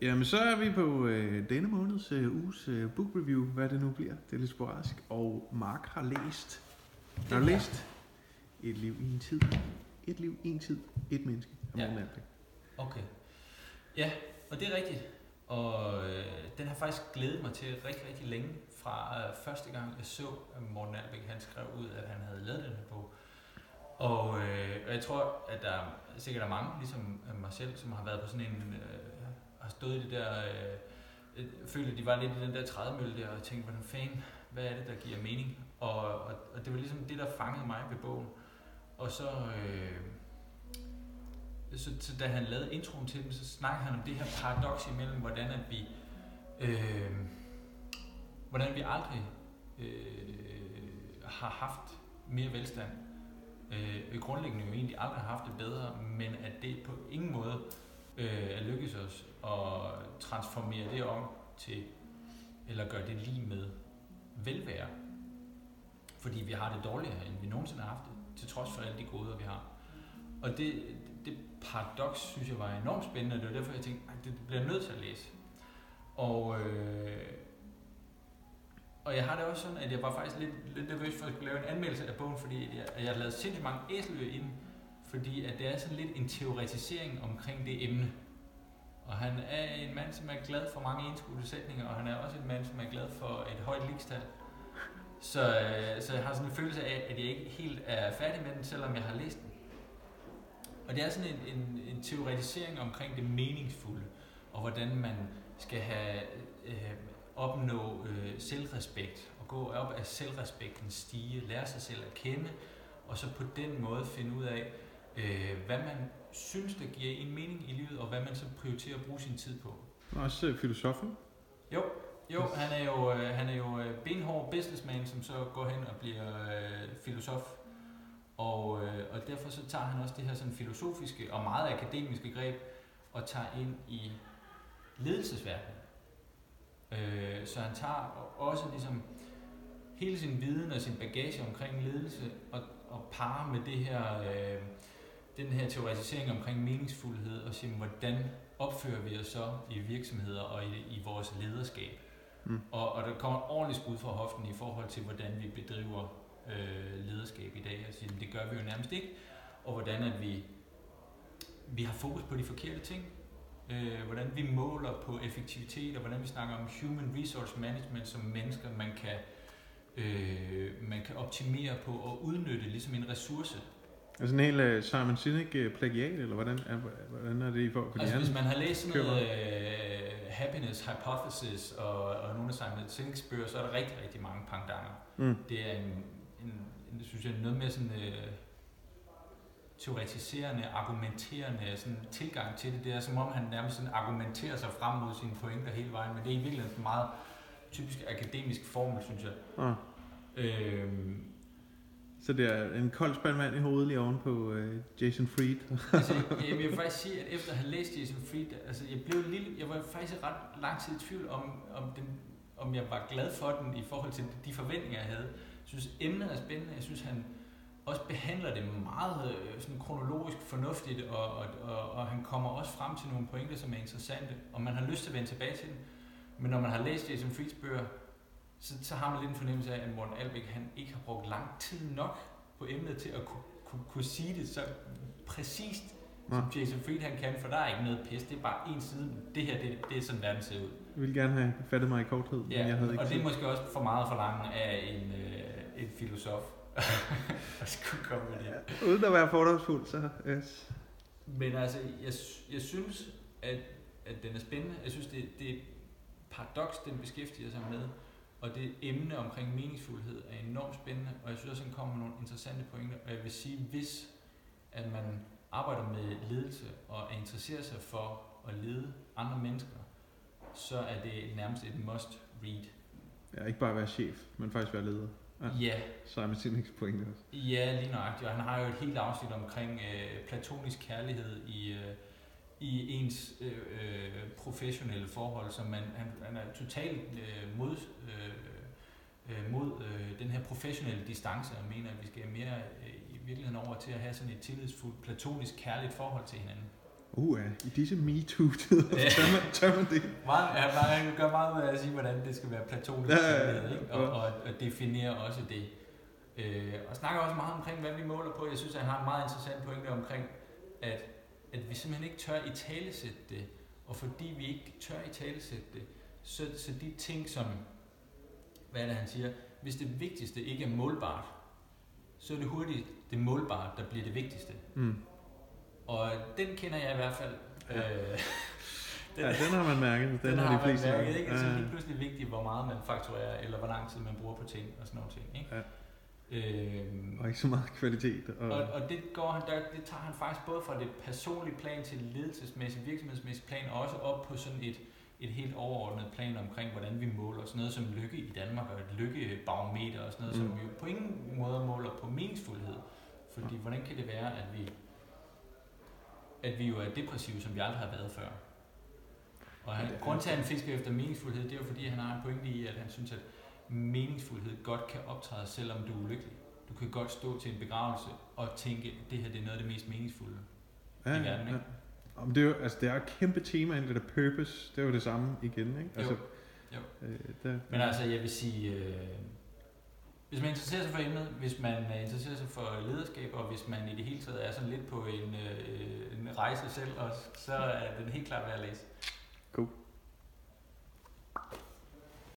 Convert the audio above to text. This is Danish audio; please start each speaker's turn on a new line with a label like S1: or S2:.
S1: Jamen, så er vi på øh, denne måneds øh, uges øh, book review, hvad det nu bliver. Det er lidt sporadisk. Og Mark har læst, har du læst Et liv i en tid. Et liv i en tid. Et menneske.
S2: Ja.
S1: Albæk.
S2: Okay. Ja, og det er rigtigt. Og øh, den har faktisk glædet mig til rigtig, rigtig længe. Fra øh, første gang jeg så, at Morten Albæk han skrev ud, at han havde lavet den her bog. Og, øh, og jeg tror, at der er sikkert er mange, ligesom mig selv, som har været på sådan en... Øh, har stået i det der... Øh, følte, at de var lidt i den der trædemølle der, og tænkte, hvordan fanden, hvad er det, der giver mening? Og, og, og det var ligesom det, der fangede mig ved bogen. Og så... Øh, så, så da han lavede introen til den, så snakkede han om det her paradoks imellem, hvordan at vi, øh, hvordan vi aldrig øh, har haft mere velstand. Øh, grundlæggende jo egentlig aldrig har haft det bedre, men at det på ingen måde øh, er lykkedes os at transformere det om til, eller gøre det lige med velvære. Fordi vi har det dårligere, end vi nogensinde har haft det, til trods for alle de goder, vi har. Og det, det paradoks, synes jeg var enormt spændende, og det var derfor, jeg tænkte, at det bliver jeg nødt til at læse. Og, øh, og jeg har det også sådan, at jeg var faktisk lidt, lidt nervøs for at skulle lave en anmeldelse af bogen, fordi jeg, at jeg har lavet sindssygt mange æseløer ind, fordi at det er sådan lidt en teoretisering omkring det emne. Og han er en mand, som er glad for mange indskudte sætninger, og han er også en mand, som er glad for et højt ligestal. Så, øh, så jeg har sådan en følelse af, at jeg ikke helt er færdig med den, selvom jeg har læst den. Og det er sådan en, en, en teoretisering omkring det meningsfulde, og hvordan man skal have øh, opnå øh, selvrespekt, og gå op af selvrespektens stige, lære sig selv at kende, og så på den måde finde ud af, øh, hvad man synes, der giver en mening i livet, og hvad man så prioriterer at bruge sin tid på.
S1: Og også øh, filosofen.
S2: Jo, jo han er jo, øh, han er jo øh, benhård businessman, som så går hen og bliver øh, filosof. Og, øh, og derfor så tager han også det her sådan filosofiske og meget akademiske greb og tager ind i ledelsesverdenen. Øh, så han tager også ligesom hele sin viden og sin bagage omkring ledelse og, og parer med det her, øh, den her teoretisering omkring meningsfuldhed og siger, hvordan opfører vi os så i virksomheder og i, i vores lederskab.
S1: Mm.
S2: Og, og der kommer et ordentligt skud fra hoften i forhold til, hvordan vi bedriver øh, lederskab i dag. Og siger, det gør vi jo nærmest ikke. Og hvordan at vi, vi har fokus på de forkerte ting. Øh, hvordan vi måler på effektivitet, og hvordan vi snakker om human resource management som mennesker, man kan, øh, man kan optimere på og udnytte ligesom en ressource.
S1: Altså en hel uh, Simon Sinek uh, plagiat, eller hvordan er, hvordan er det i forhold? Fordi
S2: Altså hvis man har læst sådan noget øh, Happiness Hypothesis og, og nogle af Simon Sinek's bøger, så er der rigtig, rigtig mange pangdanger.
S1: Mm.
S2: Det er en, en, en synes jeg, noget mere sådan øh, teoretiserende, argumenterende sådan tilgang til det. Det er som om, han nærmest sådan argumenterer sig frem mod sine pointer hele vejen, men det er i virkeligheden en meget typisk akademisk formel, synes jeg.
S1: Ah,
S2: Øhm,
S1: så det er en kold spand i hovedet lige oven på øh, Jason Fried.
S2: altså, jeg, jeg vil faktisk sige, at efter at have læst Jason Fried, altså jeg blev lille, jeg var faktisk ret lang tid i tvivl om, om, den, om jeg var glad for den i forhold til de forventninger, jeg havde. Jeg synes, emnet er spændende. Jeg synes, han også behandler det meget øh, sådan kronologisk fornuftigt, og, og, og, og han kommer også frem til nogle pointer, som er interessante, og man har lyst til at vende tilbage til den. Men når man har læst Jason Frieds bøger, så, så har man lidt en fornemmelse af, at Morten Albæk han ikke har brugt lang tid nok på emnet til at kunne, kunne, kunne sige det så præcist, som Jason Fried han kan, for der er ikke noget pis, det er bare en side. Det her, det, det er sådan, verden ser ud.
S1: Jeg ville gerne have fattet mig i korthed, men
S2: Ja,
S1: jeg havde ikke
S2: og det er måske også for meget for langt af en, øh, en filosof at skulle komme med det.
S1: Uden at være fordomsfuld, så yes.
S2: Men altså, jeg, jeg synes, at, at den er spændende. Jeg synes, det, det er paradoks, den beskæftiger sig med. Og det emne omkring meningsfuldhed er enormt spændende, og jeg synes også, at den kommer med nogle interessante pointer. Og jeg vil sige, hvis at man arbejder med ledelse og er interesseret sig for at lede andre mennesker, så er det nærmest et must read.
S1: Ja, ikke bare være chef, men faktisk være leder. Ja.
S2: Ja,
S1: Simon Sinek's pointe også.
S2: Ja, lige nøjagtigt. Og han har jo et helt afsnit omkring øh, platonisk kærlighed i, øh, i ens øh, øh, professionelle forhold, som man, han, han er totalt øh, mod, øh, øh, mod øh, den her professionelle distance, og mener, at vi skal mere øh, i virkeligheden over til at have sådan et tillidsfuldt, platonisk, kærligt forhold til hinanden.
S1: Uh, i disse MeToo-tider,
S2: Ja.
S1: tør, man, tør man det?
S2: Meget, ja, han gør meget af at sige, hvordan det skal være platonisk,
S1: Ja, ja, ja,
S2: ikke?
S1: ja.
S2: Og, og, og definerer også det. Øh, og snakker også meget omkring, hvad vi måler på. Jeg synes, at han har en meget interessant pointe omkring, at, at vi simpelthen ikke tør i talesætte det. Og fordi vi ikke tør i talesætte det, så, så de ting, som, hvad er det, han siger, hvis det vigtigste ikke er målbart, så er det hurtigt det målbare, der bliver det vigtigste.
S1: Mm.
S2: Og den kender jeg i hvert fald.
S1: Ja.
S2: Øh,
S1: Ja, den har man mærket. Den,
S2: den
S1: har de fleste
S2: man mærket, ikke? Altså,
S1: Ja.
S2: det er pludselig vigtigt, hvor meget man fakturerer, eller hvor lang tid man bruger på ting og sådan nogle ting. Ikke?
S1: Ja.
S2: Øhm,
S1: Og ikke så meget kvalitet. Og,
S2: og, og det, går han, der, det tager han faktisk både fra det personlige plan til det ledelsesmæssige, virksomhedsmæssige plan, og også op på sådan et, et helt overordnet plan omkring, hvordan vi måler sådan noget som lykke i Danmark, og et lykkebarometer og sådan noget, mm. Som jo på ingen måde måler på meningsfuldhed. Fordi hvordan kan det være, at vi, at vi jo er depressive, som vi aldrig har været før? Og han, grund til, at han fisker efter meningsfuldhed, det er jo fordi, han har en pointe i, at han synes, at meningsfuldhed godt kan optræde, selvom du er ulykkelig. Du kan godt stå til en begravelse og tænke, at det her det er noget af det mest meningsfulde.
S1: ja,
S2: i verden, ikke?
S1: Ja. Om det er jo, altså, det er jo et kæmpe tema, det der purpose. Det er jo det samme igen, ikke? Altså,
S2: Jo.
S1: Øh, der,
S2: Men altså, jeg vil sige, øh, hvis man interesserer sig for emnet, hvis man øh, interesserer sig for lederskab, og hvis man i det hele taget er sådan lidt på en, øh, en rejse selv også, så er den helt klart værd at læse.
S1: Cool.